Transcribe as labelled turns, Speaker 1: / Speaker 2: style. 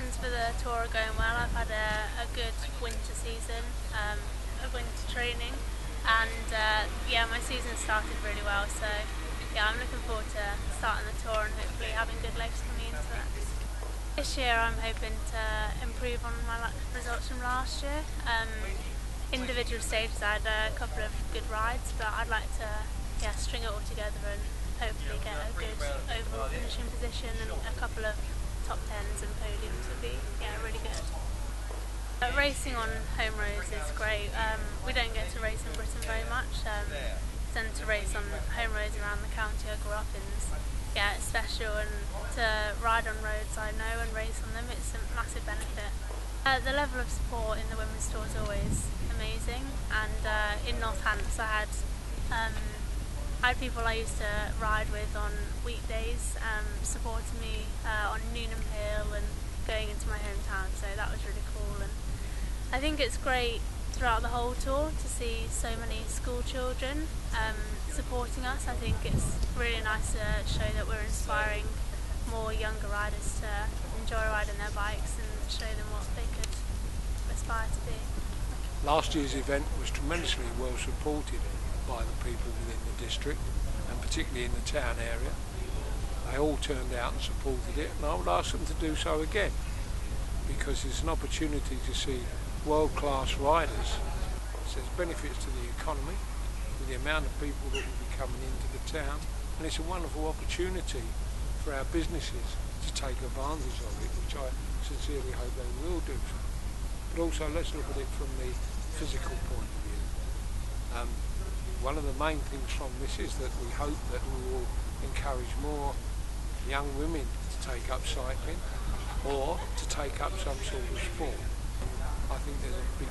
Speaker 1: Preparations for the tour are going well. I've had a, a good winter season um, of winter training, and uh, yeah, my season started really well. So yeah, I'm looking forward to starting the tour and hopefully having good legs coming into it. This year, I'm hoping to improve on my results from last year. Um, individual stages, I had a couple of good rides, but I'd like to yeah string it all together and hopefully get a good overall finishing position and a couple of top tens and podiums would be yeah really good. Uh, racing on home roads is great. Um, we don't get to race in Britain very much. Um, tend to race on home roads around the county I grew up in. Yeah, it's special and to ride on roads I know and race on them it's a massive benefit. Uh, the level of support in the women's tour is always amazing and uh, in Northants I had um, I had people I used to ride with on weekdays um, supporting me uh, on Newnham Hill and going into my hometown, so that was really cool. And I think it's great throughout the whole tour to see so many school children um, supporting us. I think it's really nice to show that we're inspiring more younger riders to enjoy riding their bikes and show them what they could aspire to be.
Speaker 2: Last year's event was tremendously well supported by the people within the district and particularly in the town area. They all turned out and supported it and I would ask them to do so again because it's an opportunity to see world-class riders. So there's benefits to the economy with the amount of people that will be coming into the town and it's a wonderful opportunity for our businesses to take advantage of it, which I sincerely hope they will do. But also let's look at it from the physical point of view. Um, one of the main things from this is that we hope that we will encourage more young women to take up cycling or to take up some sort of sport. I think there's a big